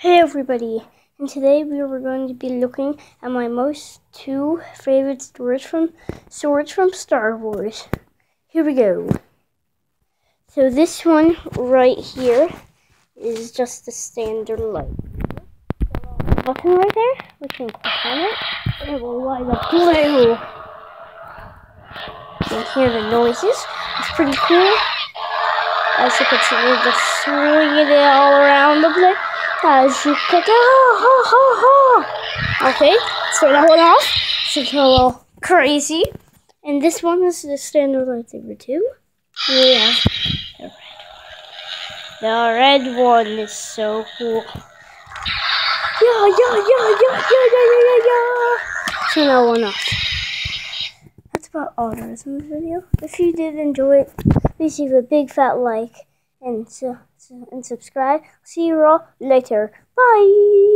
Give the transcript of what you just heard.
Hey everybody, and today we are going to be looking at my most two favorite swords from swords from Star Wars. Here we go. So this one right here is just the standard light. Button right there, we can click on it, oh, it will light up blue. You can hear the noises. It's pretty cool. As you can see, we're just swinging it all around the as you could. Oh, ho, ho, ho. Okay, turn that one off. It's a little crazy. And this one is the standard lightsaber too. Yeah, the red one. The red one is so cool. Yeah, yeah, yeah, yeah, yeah, yeah, yeah, yeah, yeah. Turn that one off. That's about all there is in this video. If you did enjoy it, please leave a big fat like and, uh, and subscribe. See you all later. Bye.